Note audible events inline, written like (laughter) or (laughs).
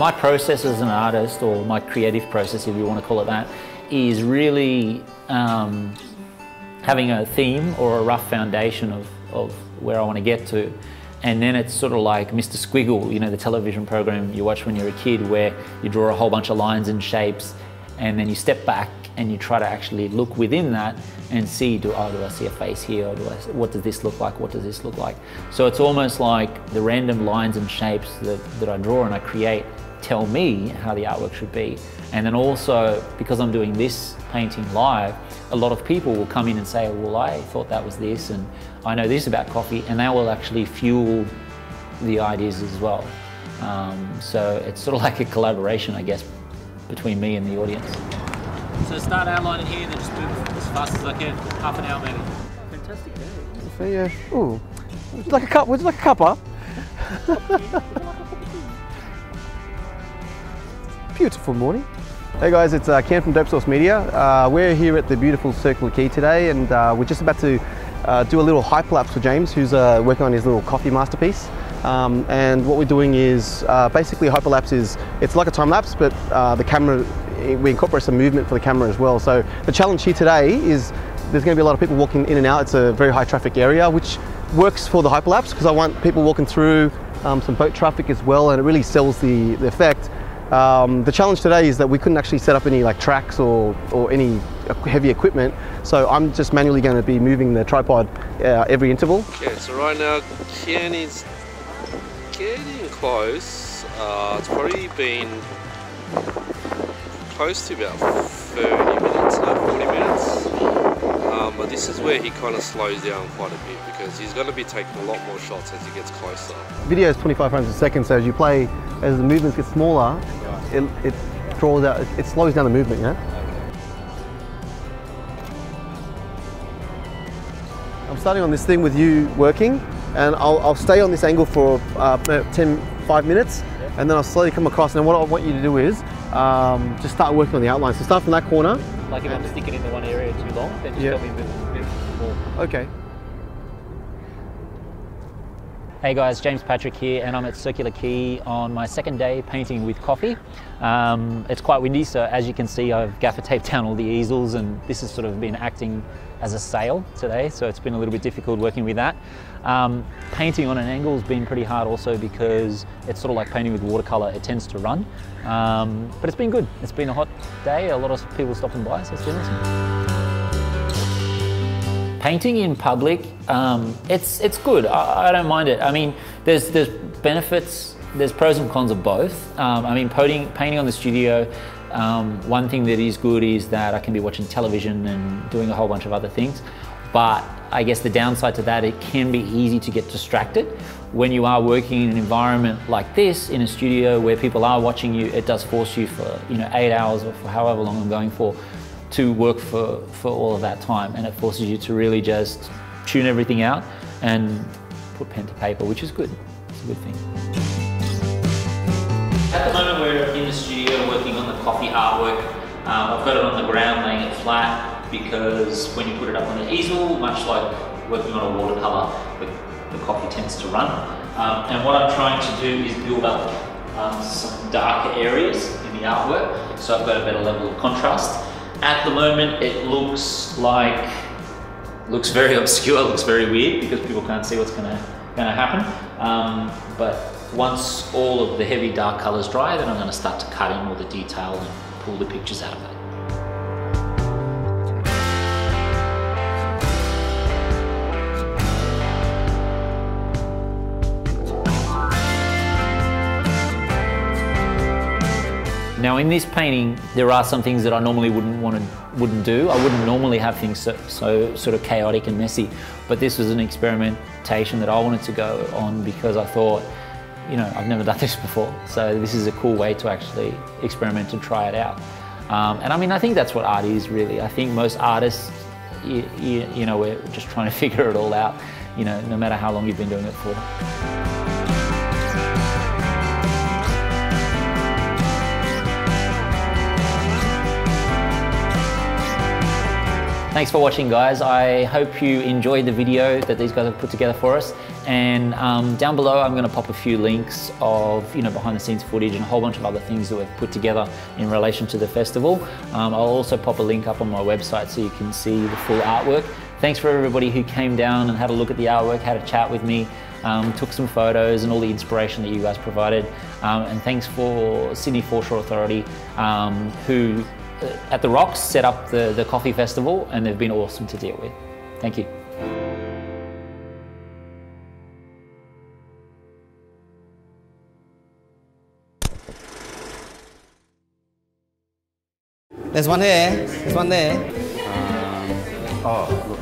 my process as an artist, or my creative process, if you want to call it that, is really um, having a theme or a rough foundation of, of where I want to get to. And then it's sort of like Mr. Squiggle, you know, the television program you watch when you're a kid where you draw a whole bunch of lines and shapes and then you step back and you try to actually look within that and see, do, oh, do I see a face here? Or do I, what does this look like? What does this look like? So it's almost like the random lines and shapes that, that I draw and I create tell me how the artwork should be. And then also, because I'm doing this painting live, a lot of people will come in and say, well, I thought that was this, and I know this about coffee, and that will actually fuel the ideas as well. Um, so it's sort of (laughs) like a collaboration, I guess, between me and the audience. So start outlining here and then just move as fast as I can, half an hour maybe. Fantastic day. So yeah, ooh, would you like a cup? Would you like a cuppa? (laughs) Beautiful morning. Hey guys, it's uh, Cam from Dope Source Media. Uh, we're here at the beautiful Circular Quay today and uh, we're just about to uh, do a little hyperlapse for James who's uh, working on his little coffee masterpiece. Um, and what we're doing is uh, basically hyperlapse is, it's like a time lapse but the camera, we incorporate some movement for the camera as well. So the challenge here today is there's going to be a lot of people walking in and out. It's a very high traffic area which works for the hyperlapse because I want people walking through um, some boat traffic as well and it really sells the, the effect. Um, the challenge today is that we couldn't actually set up any like tracks or, or any heavy equipment, so I'm just manually going to be moving the tripod uh, every interval. Okay, so right now Ken is getting close. Uh, it's probably been close to about 30 minutes, no, 40 minutes. Um, but this is where he kind of slows down quite a bit because he's going to be taking a lot more shots as he gets closer. Video is 25 frames a second, so as you play, as the movements get smaller, it, it draws out, it slows down the movement, yeah? I'm starting on this thing with you working, and I'll, I'll stay on this angle for uh, 10, 5 minutes, and then I'll slowly come across, and what I want you to do is um, just start working on the outline. So start from that corner, like if I'm sticking into one area too long, then just yep. tell me move, move more. Okay. Hey guys, James Patrick here and I'm at Circular Quay on my second day painting with coffee. Um, it's quite windy so as you can see I've gaffer taped down all the easels and this has sort of been acting as a sail today so it's been a little bit difficult working with that. Um, painting on an angle has been pretty hard also because it's sort of like painting with watercolour, it tends to run. Um, but it's been good, it's been a hot day, a lot of people stopping by so it's been awesome. Painting in public, um, it's it's good. I, I, don't mind it. I mean, there's there's benefits, there's pros and cons of both. Um, I mean, painting painting on the studio. Um, one thing that is good is that I can be watching television and doing a whole bunch of other things. But I guess the downside to that, it can be easy to get distracted. When you are working in an environment like this, in a studio where people are watching you, it does force you for you know eight hours or for however long I'm going for to work for, for all of that time and it forces you to really just tune everything out and put pen to paper, which is good. It's a good thing. At the moment we're in the studio working on the coffee artwork. Um, I've got it on the ground laying it flat because when you put it up on the easel, much like working on a watercolour, the, the coffee tends to run. Um, and what I'm trying to do is build up um, some darker areas in the artwork so I've got a better level of contrast. At the moment, it looks like, looks very (laughs) obscure, looks very weird because people can't see what's gonna, gonna happen. Um, but once all of the heavy dark colors dry, then I'm gonna start to cut in all the detail and pull the pictures out of it. Now in this painting, there are some things that I normally wouldn't want to, wouldn't do. I wouldn't normally have things so, so sort of chaotic and messy, but this was an experimentation that I wanted to go on because I thought, you know, I've never done this before. So this is a cool way to actually experiment and try it out. Um, and I mean, I think that's what art is really. I think most artists, you, you, you know, we're just trying to (laughs) figure it all out, you know, no matter how long you've been doing it for. Thanks for watching guys. I hope you enjoyed the video that these guys have put together for us. And um, down below I'm gonna pop a few links of you know behind the scenes footage and a whole bunch of other things that we've put together in relation to the festival. Um, I'll also pop a link up on my website so you can see the full artwork. Thanks for everybody who came down and had a look at the artwork, had a chat with me, um, took some photos and all the inspiration that you guys provided. Um, and thanks for Sydney Foreshore Authority um, who at the Rocks set up the, the coffee festival and they've been awesome to deal with. Thank you. There's one here. There's one there. Um, oh, look.